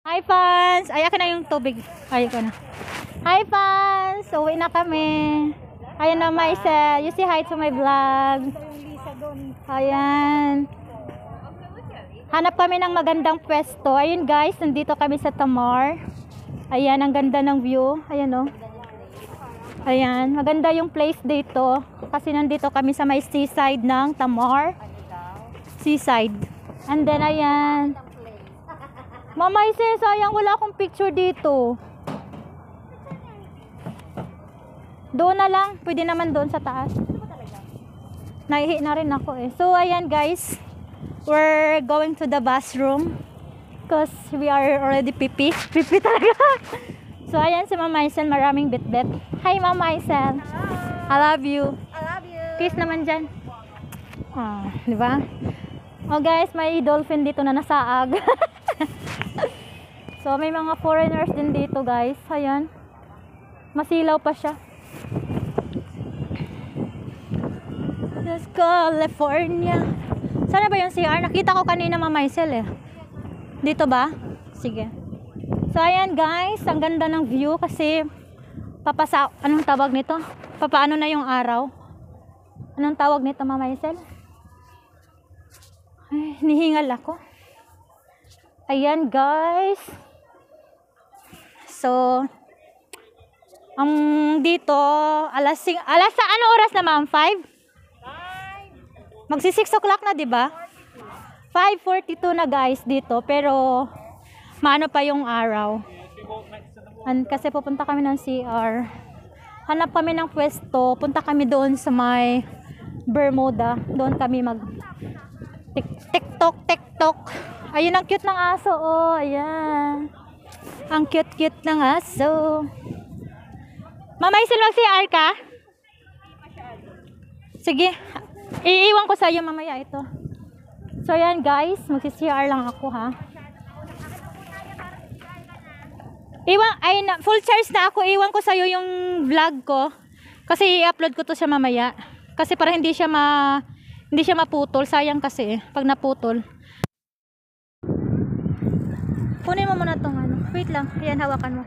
Hi fans! Ay, akin na yung tubig. Ay, ko na. Hi fans! Uwi na kami. Ayan na, Maise. You say hi to my vlog. Ayan. Hanap kami ng magandang pwesto. Ayun guys, nandito kami sa Tamar. Ayan, ang ganda ng view. Ayan oh. Ayan, maganda yung place dito. Kasi nandito kami sa may seaside ng Tamar. Seaside. And then, ayan. Mama Ise, sayang wala akong picture dito. Doon na lang. Pwede naman doon sa taas. Naihi na rin ako eh. So, ayan guys. We're going to the bathroom. Because we are already pipi. Pipi talaga. so, ayan si Mama Isel. Maraming bit-bit. Hi, Mama Isel. I love you. I love you. Kiss naman dyan. Ah, di ba? Oh guys, may dolphin dito na nasaag. so may mga foreigners din dito guys. Ayan. Masilaw pa siya. Yes, California. Sana ba yung CR? Nakita ko kanina Mama Isel eh. Dito ba? Sige. So ayan guys, ang ganda ng view kasi papasa anong tawag nito? Papaano na yung araw? Anong tawag nito Mama Isel? Ay, nihingal ako. Ayan, guys. So, ang dito, alas, alas sa ano oras na ma'am? 5? Magsi 6 o'clock na, di ba? 5.42 na guys dito, pero maano pa yung araw. An kasi pupunta kami ng CR. Hanap kami ng pwesto, punta kami doon sa may Bermuda. Doon kami mag Tik- TikTok, TikTok. Ayun ang cute ng aso, oh. Ayan. Ang cute-cute ng aso. Mama, isilwag si Arka? Sige. Iiwan ko sa'yo mamaya ito. So, ayan guys. Magsi-CR lang ako, ha. Iwan, ay, na, full charge na ako. Iwan ko sa'yo yung vlog ko. Kasi i-upload ko to siya mamaya. Kasi para hindi siya ma hindi siya maputol. Sayang kasi eh, pag naputol. Kunin mo muna tong ano. Wait lang. Ayan, hawakan mo.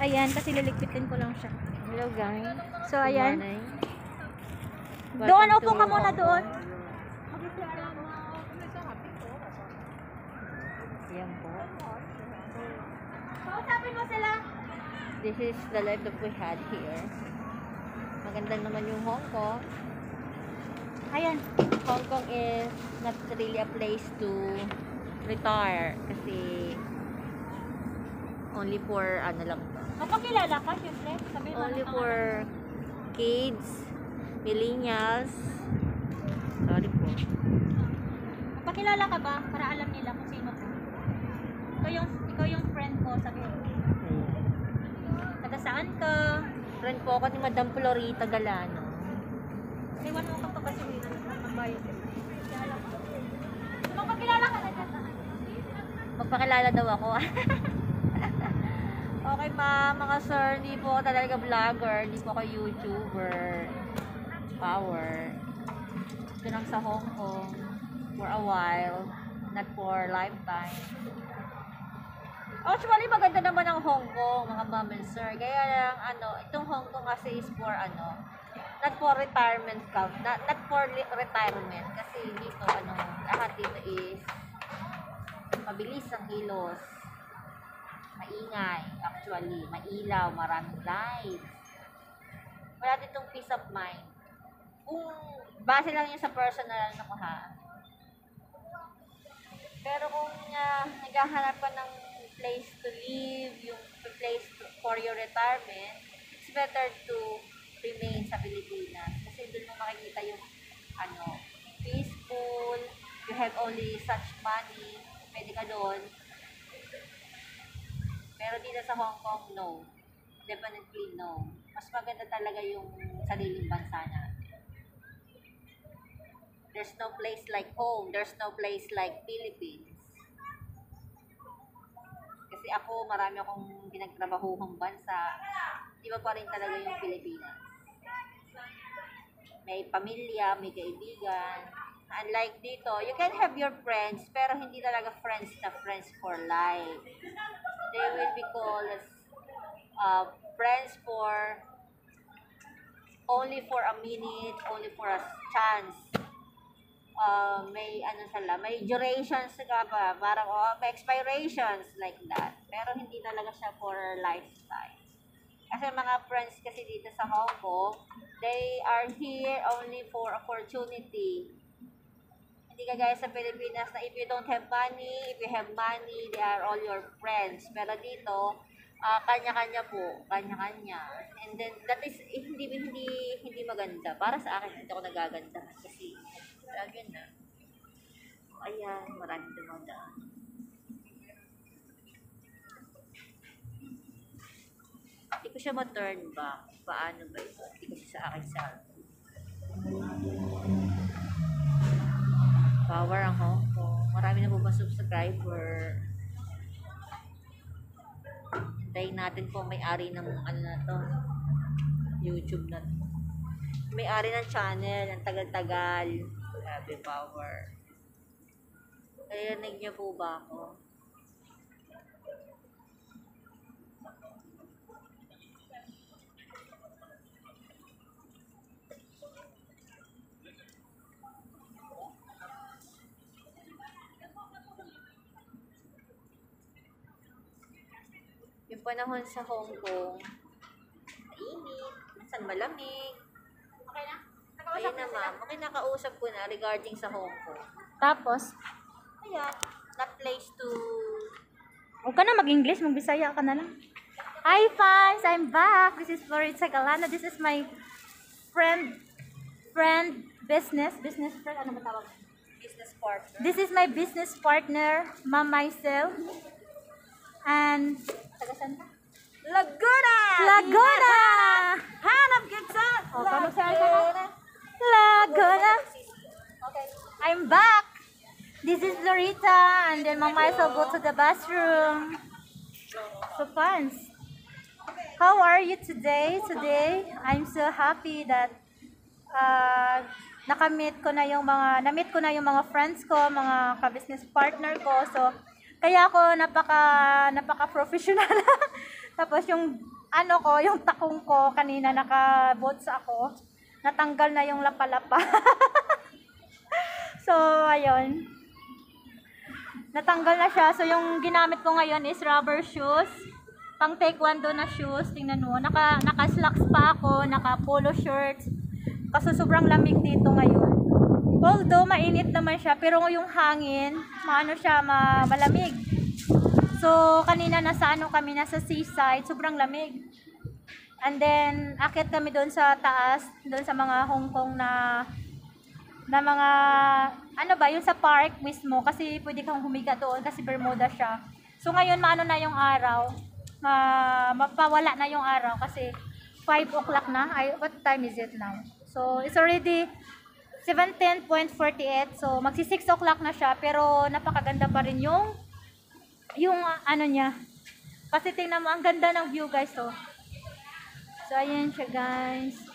Ayan, kasi liligpitin ko lang siya. Hello guys. So, ayan. Doon, upo ka muna doon. Yan po. Kausapin mo sila. This is the life that we had here. Maganda naman yung Hong Kong. Ayan. Hong Kong is not really a place to retire kasi only for ano lang to. Mapakilala ka, syempre. Sabi mo Only for kids, millennials. Sorry po. Mapakilala ka ba? Para alam nila kung sino ko. Ikaw yung, ikaw yung friend ko. Sabi mo. Ayan. Taga saan ka? Friend po ako ni Madam Florita Galano. Iwan mo ka pa kasi ng bayan. Kaya alam ko. So, mapakilala ka na dyan. Magpakilala daw ako. okay ma, mga sir, hindi po ako talaga vlogger, hindi po ako YouTuber. Power. Ito lang sa Hong Kong for a while, not for lifetime. Actually, maganda naman ang Hong Kong, mga ma'am and sir. Kaya lang, ano, itong Hong Kong kasi is for, ano, not for retirement camp, not, not for retirement. Kasi dito, ano, mabilis ang kilos. Maingay, actually. Mailaw, maraming lights. Wala ditong peace of mind. Kung base lang yun sa personal na ko ha. Pero kung uh, naghahanap ka ng place to live, yung place to, for your retirement, it's better to remain sa Pilipinas. Kasi doon mo makikita yung ano, peaceful, you have only such money, pwede ka doon. Pero dito sa Hong Kong, no. Definitely no. Mas maganda talaga yung sariling bansa natin. There's no place like home. There's no place like Philippines. Kasi ako, marami akong pinagtrabahuhang bansa. Iba pa rin talaga yung Pilipinas. May pamilya, may kaibigan. Unlike dito, you can have your friends, pero hindi talaga friends na friends for life. will be called as uh, friends for only for a minute, only for a chance. Uh, may ano sila, may durations ka pa, parang oh, may expirations like that. Pero hindi talaga siya for lifetime. Kasi mga friends kasi dito sa Hong Kong, they are here only for opportunity. Hindi ka gaya sa Pilipinas na if you don't have money, if you have money, they are all your friends. Pero dito, ah, kanya-kanya po, kanya-kanya. And then that is eh, hindi hindi hindi maganda. Para sa akin hindi ako nagaganda kasi lagi na. Ayan, maraming dumadaan. Hindi ko siya ma-turn back. Paano ba ito? Hindi ko siya sa akin sa Power ang Hong Kong. Marami na po ba subscriber? Hintayin natin po may-ari ng ano na to. YouTube na to. May-ari ng channel, ang tagal-tagal. Grabe, power. Narinig niyo po ba ako? Yung panahon sa Hong Kong, mainit, minsan malamig. Okay na? Ayun na ma'am, okay nakausap ko na regarding sa Hong Kong. Tapos, Ayan, that place to... huwag ka na mag-English, mag-Bisaya ka na lang. Hi fans, I'm back. This is Floritza Galana. This is my friend, friend, business, business friend, ano ba tawag? business partner. This is my business partner, Ma'am myself. And, taga saan ka? Laguna! Laguna! Hanap kita! Oh, paano sa Laguna! Okay. I'm back! This is Lorita, and then Mama will go to the bathroom. So fun. How are you today? Today, I'm so happy that uh, nakamit ko na yung mga, namit ko na yung mga friends ko, mga ka-business partner ko. So, kaya ako napaka, napaka-professional. Tapos yung, ano ko, yung takong ko, kanina naka-boats ako, natanggal na yung lapalapa. so, ayun natanggal na siya. So, yung ginamit ko ngayon is rubber shoes. Pang taekwondo na shoes. Tingnan mo. Naka, naka-slacks pa ako. Naka-polo shirts. Kasi sobrang lamig dito ngayon. Although, mainit naman siya. Pero yung hangin, maano siya, ma malamig. So, kanina nasa ano kami, nasa seaside. Sobrang lamig. And then, akit kami doon sa taas. Doon sa mga Hong Kong na na mga ano ba, yung sa park mismo kasi pwede kang humiga doon kasi Bermuda siya. So ngayon maano na yung araw, ma mapawala na yung araw kasi 5 o'clock na. Ay, what time is it now? So it's already 17.48. So magsi 6 o'clock na siya pero napakaganda pa rin yung yung ah, ano niya. Kasi tingnan mo, ang ganda ng view guys to. So ayan siya guys.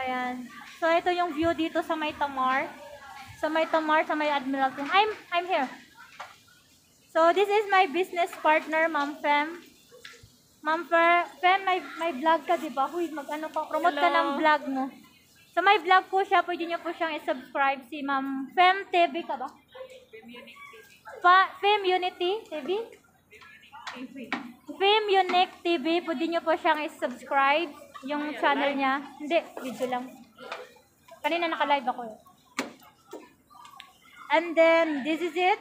Ayan. So, ito yung view dito sa may Tamar. Sa may Tamar, sa may Admiralty. I'm, I'm here. So, this is my business partner, Ma'am Fem. Ma'am Fe- Fem, may, may vlog ka, di ba? Huy, mag-ano ka, promote ka ng vlog mo. So, may vlog po siya. Pwede niyo po siyang i-subscribe si Ma'am Fem TV ka ba? Pa, Fem Unity TV? Fem Unique TV. Pwede niyo po siyang i-subscribe yung channel niya. Hindi, video lang. Kanina naka-live ako eh. And then, this is it.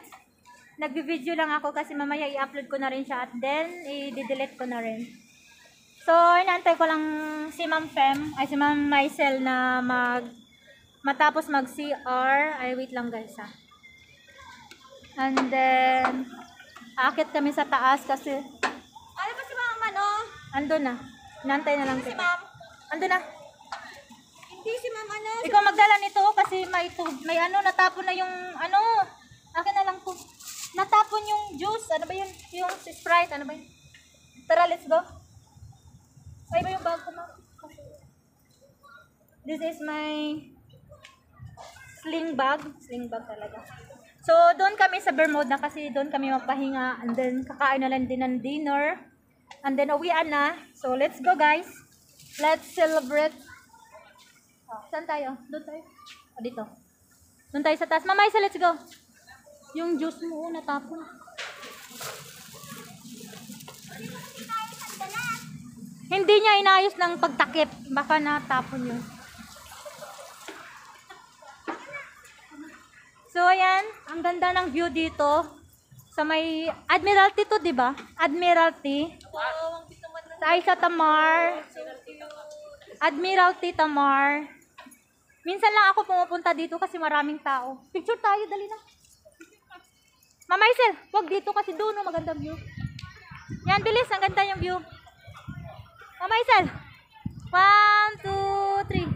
Nagbi-video lang ako kasi mamaya i-upload ko na rin siya at then i-delete ko na rin. So, inaantay ko lang si Ma'am Fem, ay si Ma'am Maisel na mag matapos mag-CR. Ay, wait lang guys ha. And then, akit kami sa taas kasi Ano ba si mama, no? ando na. Inaantay na lang Si kita. ma'am. Ando na. Hindi si mama, ano? Ikaw magdala nito kasi may tub, may ano, natapon na yung ano. Akin na lang to. Natapon yung juice. Ano ba yun? Yung Sprite. Ano ba yun? Tara, let's go. Ay ba yung bag ko, ma'am? This is my sling bag. Sling bag talaga. So, doon kami sa Bermuda kasi doon kami magpahinga and then kakain na lang din ng dinner. And then uwian na. So, let's go guys. Let's celebrate. Oh, saan tayo? Doon tayo. Oh, dito. Doon tayo sa taas. Mamay, sa let's go. Yung juice mo, oh, natapon. Hindi niya inayos ng pagtakip. Baka natapon yun. So, ayan. Ang ganda ng view dito. Sa may Admiralty to, di ba? Admiralty. Sa Tamar. Admiralty Tamar. Minsan lang ako pumupunta dito kasi maraming tao. Picture tayo, dali na. Mama Isel, wag dito kasi doon, no, magandang view. Yan, bilis, ang ganda yung view. Mama Isel. One, two, three.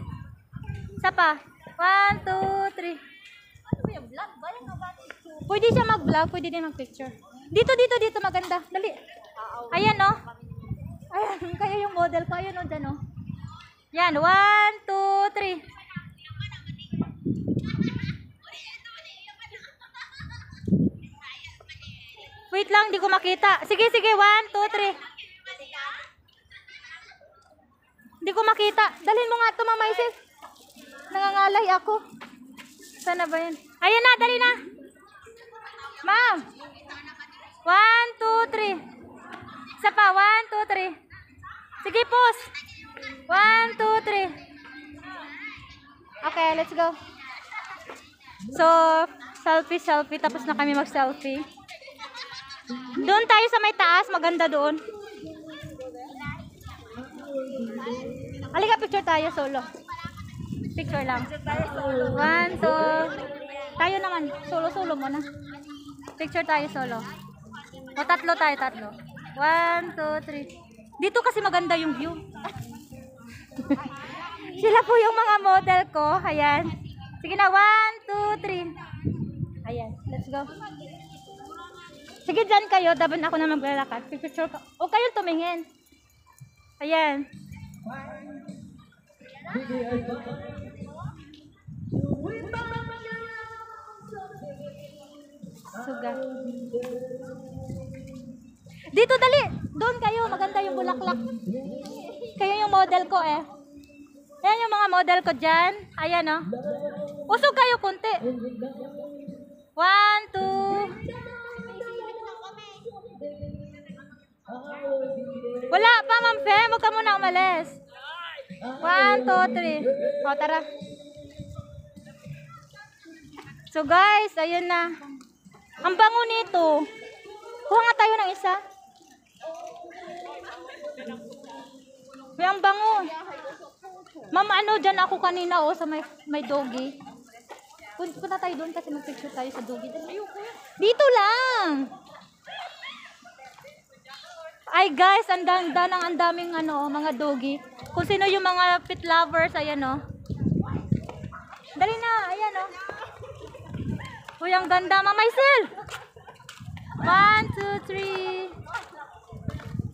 Isa pa. One, two, three. Pwede siya mag-vlog, pwede din mag-picture. Dito, dito, dito, maganda. Dali. Ayan, no? Ayan, kaya yung model ko. Ayan, no, dyan, no? Yan, one, two, three. Wait lang, di ko makita. Sige, sige, one, two, three. Hindi ko makita. Dalhin mo nga ito, Mama Isis. Nangangalay ako. Sana ba yan? Ayan na, dali na. Ma'am. One, two, three. Isa pa. One, two, three. Sige, pause. One, two, three. Okay, let's go. So, selfie, selfie. Tapos na kami mag-selfie. Doon tayo sa may taas. Maganda doon. Halika, picture tayo solo. Picture lang. One, two. Tayo naman. Solo-solo muna. Picture tayo solo. O tatlo tayo, tatlo. One, two, three. Dito kasi maganda yung view. Sila po yung mga model ko. Ayan. Sige na. One, two, three. Ayan. Let's go. Sige, dyan kayo. Daban ako na maglalakad. Picture ko. O kayo tumingin. Ayan. Dito dali. Doon kayo. Maganda yung bulaklak. Kayo yung model ko eh. Yan yung mga model ko dyan. Ayan oh. Usog kayo kunti. One, two. Pa, Ma'am Fem. Huwag ka muna umalis. One, two, three. O, tara. So, guys, ayun na. Ang bango nito. Kuha nga tayo ng isa. May ang bango. Ma'am, ano, dyan ako kanina, oh, sa may, may doggy. Pun- Punta tayo doon kasi mag-picture tayo sa doggy. Dito lang. Ay guys, ang ganda ng ang daming ano, mga doggy. Kung sino yung mga pet lovers, ayan oh. Dali na, ayan oh. Uy, ang ganda, Mama Isel! One, two, three.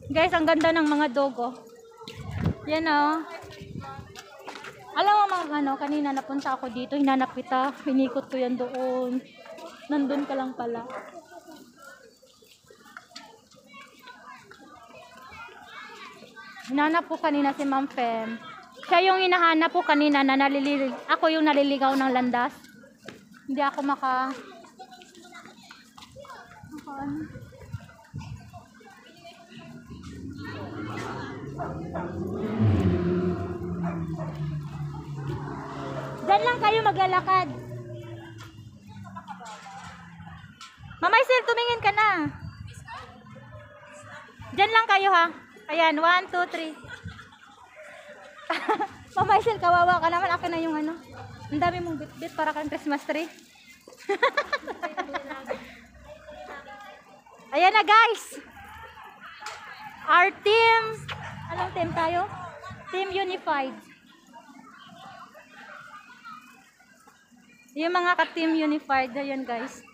Guys, ang ganda ng mga dog oh. Yan oh. Alam mo mga ano, kanina napunta ako dito, hinanap kita, hinikot ko yan doon. Nandun ka lang pala. Hinanap ko kanina si Ma'am Fem. Siya yung hinahanap ko kanina na nalililig. Ako yung naliligaw ng landas. Hindi ako maka... maka ano. Diyan lang kayo maglalakad. Mama Isel, tumingin ka na. Diyan lang kayo ha. Ayan, one, two, three. Mama Isel, kawawa ka naman. Akin na yung ano. Ang dami mong bit-bit para kang Christmas tree. Ayan na guys. Our team. Anong team tayo? Team Unified. Yung mga ka-team Unified. Ayan guys.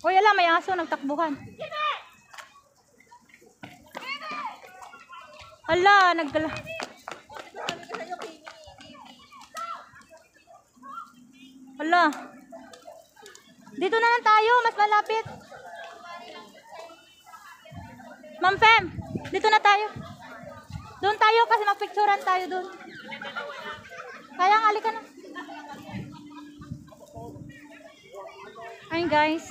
Uy, alam, may aso nagtakbuhan. Hala, naggala. Hala. Dito na lang tayo, mas malapit. Ma'am Fem, dito na tayo. Doon tayo kasi magpicturean tayo doon. Kaya nga, halika na. Ayun guys.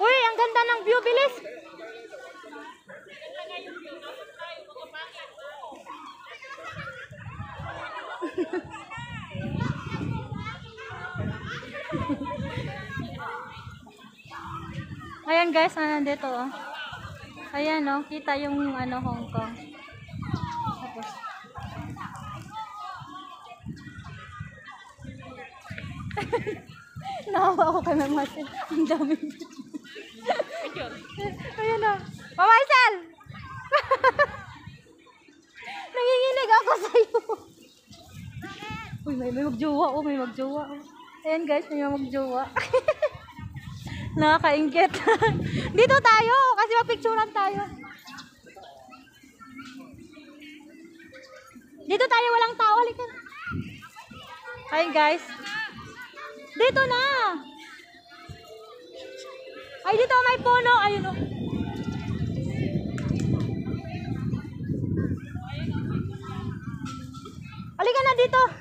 Uy, ang ganda ng view, bilis. Ayan guys, na nandito oh. Ayan oh, kita yung ano Hong Kong. Tapos Nahawa ako kay Ma'am Marcel. Ang dami. Ayan oh. Ma'am Marcel! Nanginginig ako sa'yo. Uy, may magjowa oh, may magjowa oh. Ayan guys, may magjowa. Nakakaingit. Dito tayo, kasi magpicturean tayo. Dito tayo, walang tao. Halika. Ayun guys. Dito na. Ay, dito may puno. Ayun o. Halika na dito.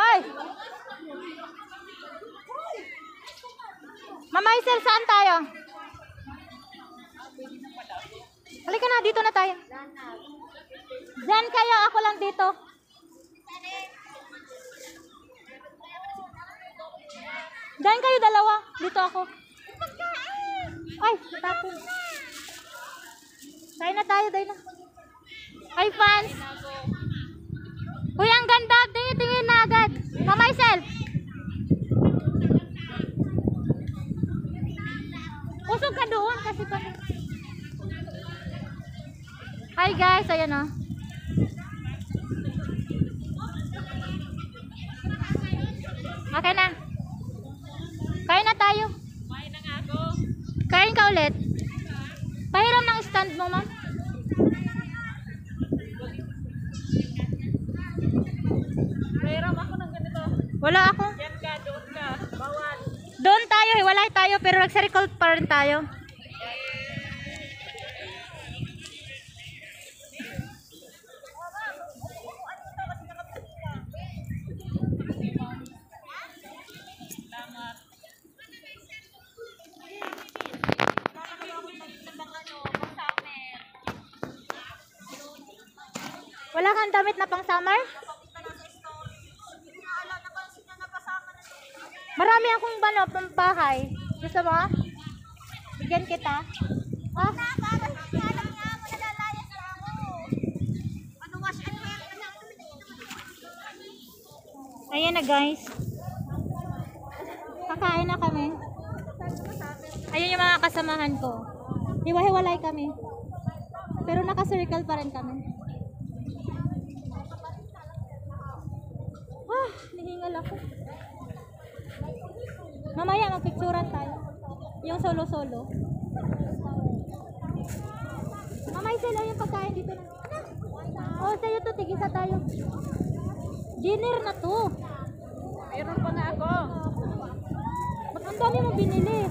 Ay! Mama Isel, saan tayo? Halika na, dito na tayo. Diyan kayo, ako lang dito. Diyan kayo dalawa, dito ako. Ay, natapon. Tayo na tayo, tayo na. Ay, fans. Uy, ang ganda. Tingin-tingin na agad. Mama Isel. Usog ka doon kasi pa. Hi guys, ayan oh. Okay na. Kain na tayo. Kain na nga ako. Kain ka ulit. Pahiram ng stand mo, ma'am. Mayroon ako ng ganito. Wala ako. Yan ka, doon ka. Bawal. Doon tayo, hiwalay tayo, pero nagsa-recall pa rin tayo. Wala kang damit na pang summer? Marami akong bano, pampahay. Gusto mo? Bigyan kita. Ah? Ayan na guys. Kakain na kami. Ayun yung mga kasamahan ko. Hiwa-hiwalay kami. Pero naka-circle pa rin kami. Ah, nihingal ako. Mamaya magpicturan tayo. Yung solo-solo. Mamay sila yung pagkain dito na. Oh, sa'yo to, tigisa tayo. Dinner na to. Mayroon pa nga ako. Ba't ang dami mo binili?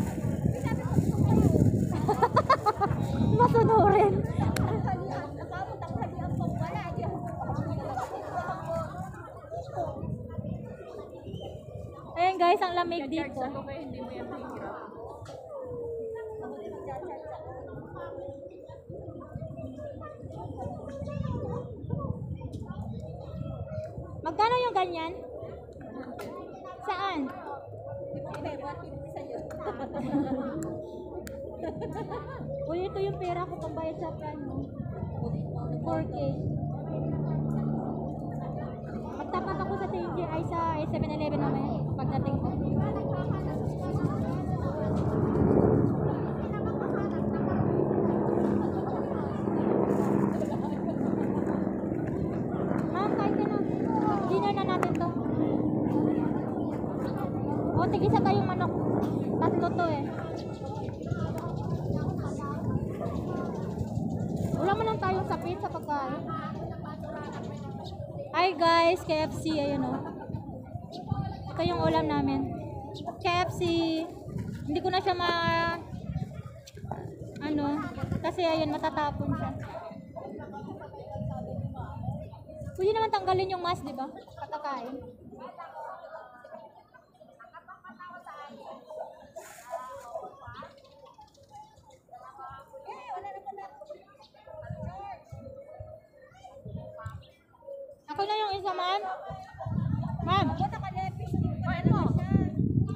Masunurin. Ayan guys, ang lamig dito. Ako kayo, hindi mo yan mahirap. Magkano yung ganyan? Saan? Uy, ito yung pera ko pambayad sa ano. 4K. Magtapat ako sa ay sa 7-Eleven mamaya pagdating ko. Ma'am, kahit ka na. Dinner na natin to. O, tigisa tayong manok. Tatlo to eh. Wala man lang tayong sapin sa pagkain. Hi guys, KFC, ayun o. Ito yung ulam namin. KFC. Hindi ko na siya ma... Ano, kasi ayun, matatapon siya. Pwede naman tanggalin yung mask, di ba? Patakain. Ako na yung isa, ma'am. Ma'am.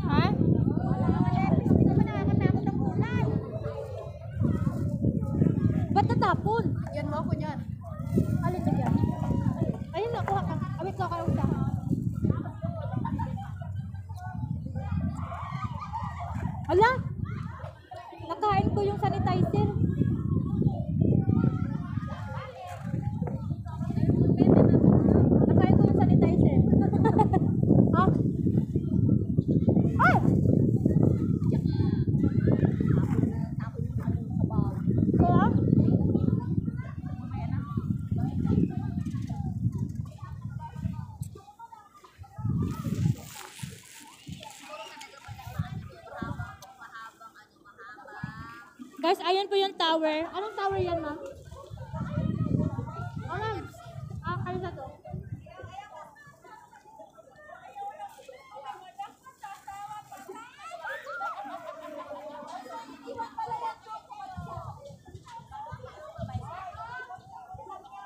Ha? Ba't natapon? Yan mo ako niyan. Alin na dyan? Ayun na, kuha ka. Awit ka, kaya usa. Ala! Nakain ko yung sanitizer. Nakain ko yung sanitizer. ah! Ay! Kuha? Guys, ayan po yung tower. Anong tower yan, ma'am? Ma'am. Ah, ano na to?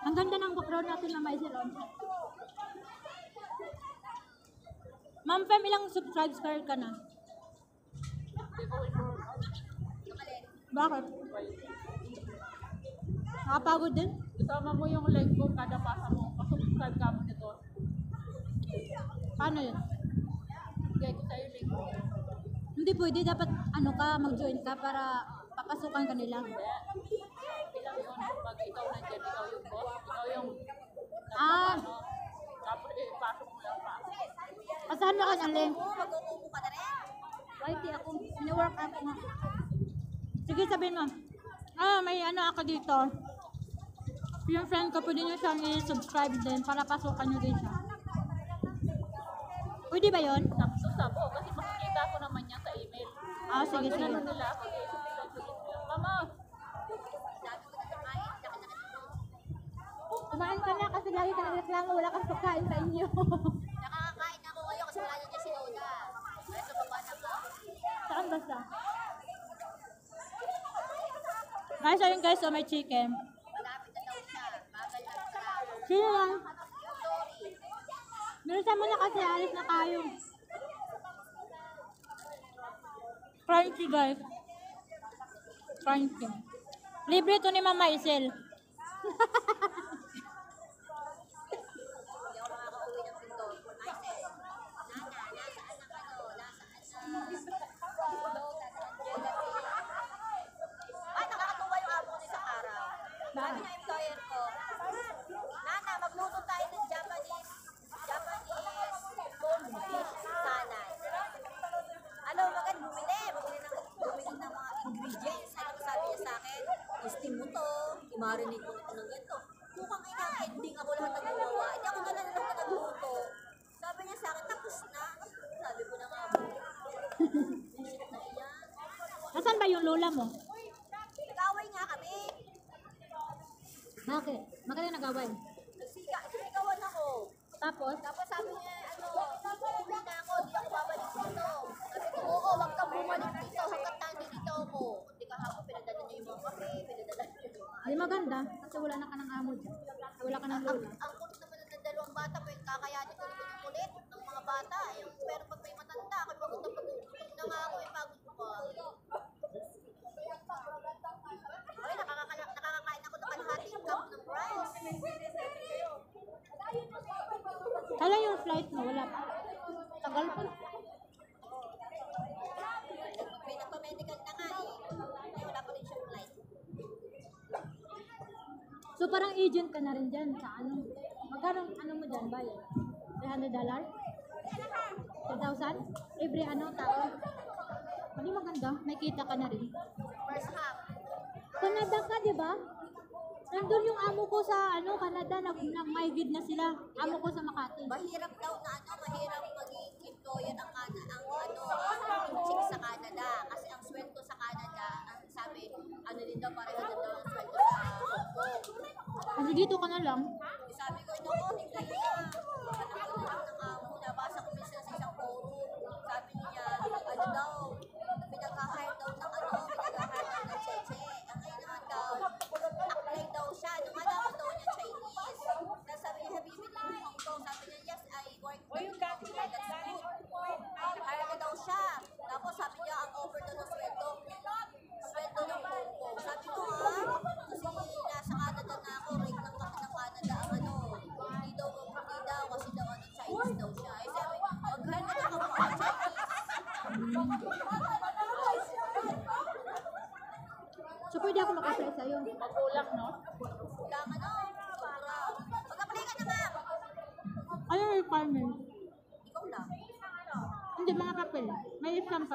Ang ganda ng background natin na may salon. Ma'am Fem, ilang subscriber ka na? Bakit? Nakapagod din? Isama mo yung leg ko kada pasa mo. Pasubscribe ka mo nito. Paano yun? Bigay ko sa'yo link ko. Hindi pwede, dapat ano ka, mag-join ka para papasukan ka nila. Ilang yun. Pag ikaw nandiyan, ikaw yung boss. Ikaw yung Ah. Tapos ipasok mo lang pa. asahan mo ka ng link? Mag-uupo ka na rin. YT ako, mini-work ako nga. Sige, sabihin mo. Ah, may ano ako dito. Yung friend ko, pwede nyo siyang i-subscribe din para pasukan nyo din siya. Pwede ba yun? Tapos sabo. Kasi makikita ko naman yan sa email. Ah, sige, sige. ano nila, nila. Mama, Kumain ka na kasi lagi ka nagreklamo, wala kang pagkain sa inyo. Nakakakain ako ngayon kasi wala niya si Lola. Kaya sa baba na ka. Saan basta? Guys, ayun guys, so may chicken. Malapit na daw siya. Bagal lang siya. Sino lang? Sorry. Bilisan mo na kasi alis na tayo. Crunchy guys. Crunchy. Libre to ni Mama Isel. Hindi ako makakauwi ng pinto. Ay, sir. Nana, nasaan ang ano? Nasaan na? Lola, Ay, nakakatuwa yung amo ko sa araw. Sabi ng employer ko, Nana, magluto tayo ng Japanese, Japanese goldfish sanay. Ano, magand bumili, bumili ng, bumili ng mga ingredients. Ano ko sabi niya sa akin? I-steam mo i-marinate mo ito ng ganito. Mukhang ina, ending ako lahat ng gumawa. Hindi ako na lang lahat nagluto. Sabi niya sa akin, tapos na. Sabi ko na nga, yan. Nasaan ba yung lola mo? Nag-away nga kami. Bakit? Kayo nag-away? Nagsika, sinigawan ako. Tapos? Tapos sabi niya, ano, uuwi na ako, di ako babalik dito. Sabi ko, oo, wag kang bumalik dito hanggat nandito ako. Hindi ka hapon, pinadala niya yung mga kape, pinadala Ay maganda kasi wala na ka ng amo dyan. Wala ka ng lola. ang kulit naman ng dalawang bata, pero kakayanin ko yung kulit ng mga bata. Yung, pero pag may matanda, ako pagod na pagod na nga ako, pagod pa. Ay, nakakaka- nakakakain ako ng kalahating cup ng rice. Kala yung flight mo, wala pa. Tagal pa. So parang agent ka na rin dyan sa ano. Magkano ano mo dyan bayad? 300 dollar? 3,000? Every ano taon? Hindi maganda. May kita ka na rin. First half. Canada ka, di ba? Nandun yung amo ko sa ano, Canada, nag, nag migrate na sila. Amo ko sa Makati. Mahirap daw na ano, mahirap maging employer ang Canada, ang ano, ang chick sa Canada. Kasi ang sweldo sa Canada, ang sabi, ano din daw, pareho din daw Kasi dito ka na lang. Sabi ko, ito ko,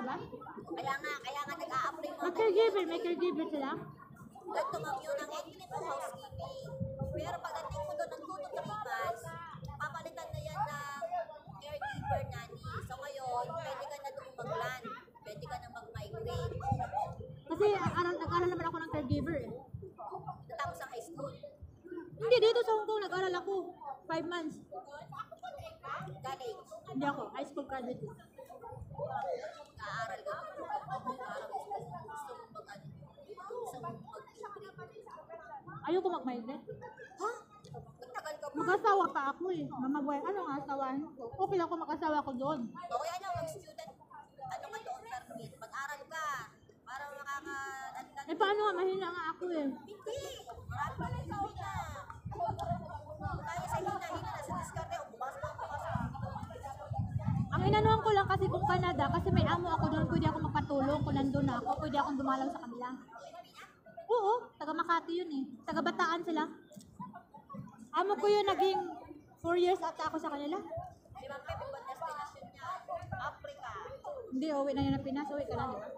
Ba? Kaya nga, kaya nga nag-a-apply mo. May caregiver, may caregiver sila. Ma'am yun, ang entry mo housekeeping. Pero pagdating mo doon ng 2 to 3 months, papalitan na yan ng caregiver nanny. So ngayon, pwede ka na doon mag-land. Pwede ka na mag-migrate. Kasi aral, nag-aral naman ako ng caregiver eh. Natapos ang high school. Hindi, dito sa Hong Kong, nag-aral ako. Five months. College. Hindi ako, high school graduate Ayoko mag-migrate. Ha? Nagtagal ka pa. Mag-asawa pa ako eh. Mamabuhay. Ano nga asawahan ko? Okay lang ako mag-asawa ko doon. O kaya ano, mag-student, ano ka doon, permit. Mag-aral ka. Para makaka... ka- Eh paano nga, mahina nga ako eh. Hindi. Marami pa rin hina. Kung tayo sa hina-hina na sa diskarte, o bukas pa, bukas pa. Ang inanuhan ko lang kasi kung Canada, kasi may amo ako doon, pwede ako magpatulong kung nandun na ako, pwede akong dumalaw sa kanila. Oo, taga Makati yun eh. Taga Bataan sila. Amo ko yun, naging 4 years ata ako sa kanila. Si Ma'am Pepe, ibang destination niya. Africa. Hindi, uwi na yun ng Pinas, uwi ka na, di ba?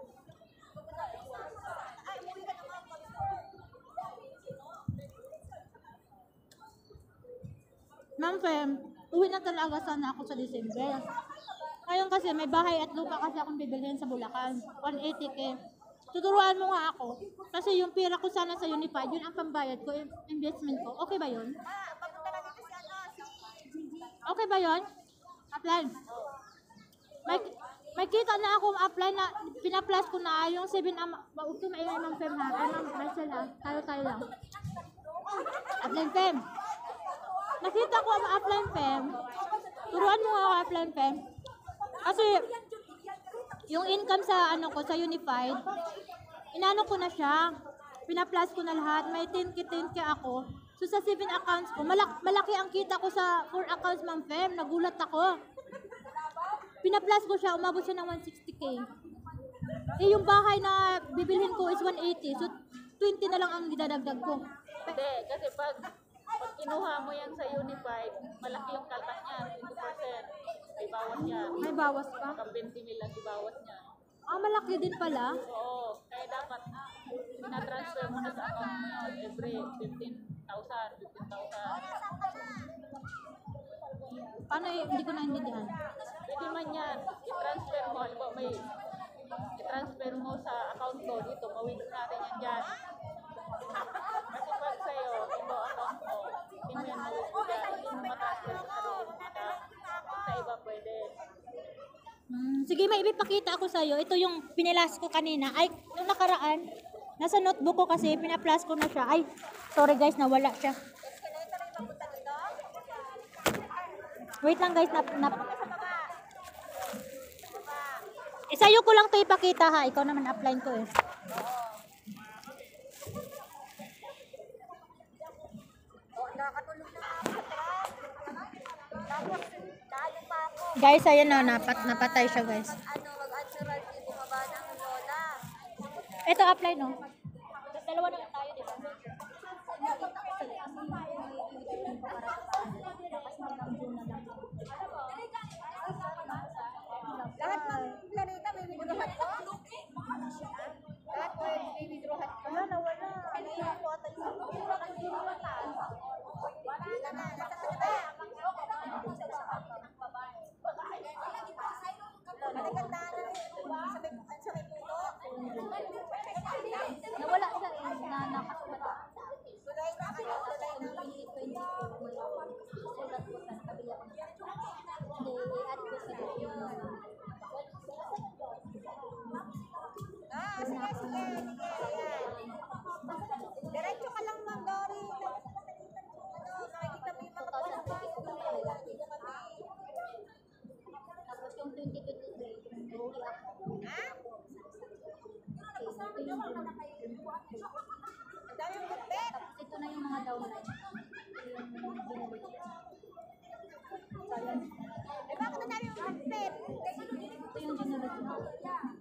Ma'am Fem, uwi na talaga sana ako sa December. Ngayon kasi may bahay at lupa kasi akong bibilhin sa Bulacan. 180k. Tuturuan mo nga ako. Kasi yung pera ko sana sa Unified, yun ang pambayad ko, investment ko. Okay ba yun? Ah. Okay ba yun? Apply. May, may kita na ako apply na, pinaplas ko na yung 7 am, wag ko maingay ng fem ha, ay ma'am Marcel ha, tayo-tayo lang. Apply fem. Nakita ko ang apply fem. Turuan mo nga ako apply fem. Kasi, yung income sa ano ko, sa Unified, inano ko na siya. Pinaplas ko na lahat. May 10k, 10k ako. So sa 7 accounts ko, malak malaki ang kita ko sa 4 accounts, ma'am Fem. Nagulat ako. Pinaplas ko siya, umabot siya ng 160k. Eh, yung bahay na bibilhin ko is 180. So, 20 na lang ang didadagdag ko. Hindi, kasi pag pag kinuha mo yan sa Unified, malaki yung kaltas niya, 20%. May bawas yan. May bawas pa. Pag 20 mil lang ibawas niya. Ah, malaki din pala. Oo, kaya dapat na-transfer mo na sa account mo yun every 15,000, 15,000. Paano y- hindi ko naintindihan? Pwede man yan, i-transfer mo, halimbawa may i-transfer mo sa account ko dito, mawithdraw natin yan dyan. Kasi pag sa'yo, ito account mo, hindi mo yan mawithdraw, hindi mo matransfer sa iba pwede. Hmm, sige, may ipipakita ako sa'yo. Ito yung pinilas ko kanina. Ay, nung nakaraan, nasa notebook ko kasi, pinaplas ko na siya. Ay, sorry guys, nawala siya. Wait lang guys, nap, nap. Eh, sa'yo ko lang to ipakita ha. Ikaw naman upline ko eh. O, nakatulog na ako sa truck. Tapos, dahil pa ako. Guys, ayan na, napat, napatay siya guys. Ano, mag-answeral di bumaba ng lola. Ito upline no. Dalawa naman tayo, di ba? Lahat ng planeta may withdrawan ko. Lahat may withdrawan ko. Wala Ha? Pero nagpasama naman ka na kayo. Ang dami ito na yung mga downside. Eh, bakit ang dami mo bet? Ito yung generation.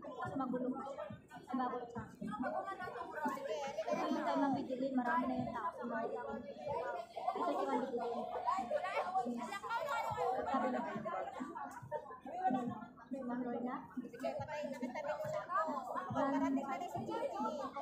Di sana.